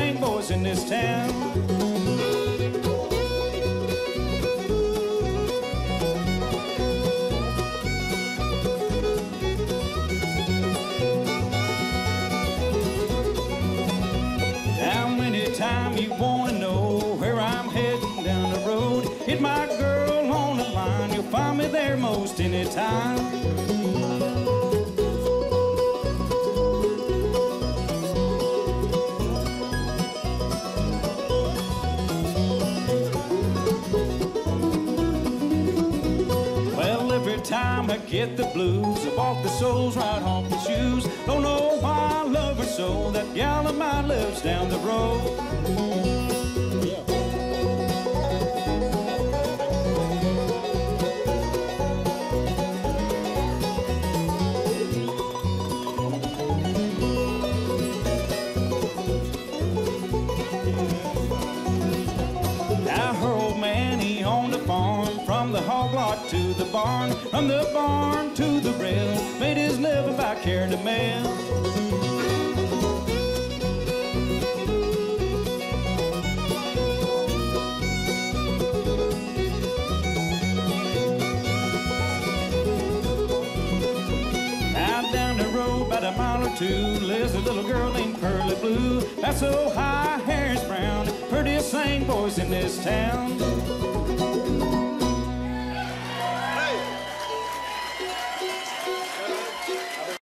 same voice in this town. Now, anytime you wanna know where I'm heading down the road, hit my girl on the line. You'll find me there most anytime. Well, time I get the blues, I walk the soles right off the shoes. Don't know why I love her so. That gal of mine lives down the road. From the hog lot to the barn, from the barn to the rail, made his living by carrying the mail. Now down the road about a mile or two lives a little girl named Pearly Blue. That's so high, hair's brown, prettiest same voice in this town.